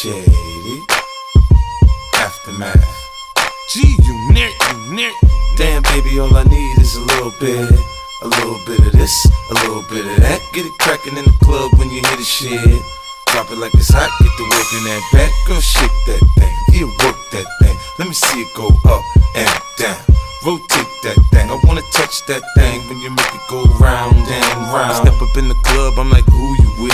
Shady. Aftermath. G unit, unit. Damn, baby, all I need is a little bit. A little bit of this, a little bit of that. Get it crackin' in the club when you hear the shit. Drop it like it's hot, get the work in that back. Girl, shake that thing, yeah, work that thing. Let me see it go up and down. Rotate that thing, I wanna touch that thing when you make it go round and round. I step up in the club, I'm like, who you with?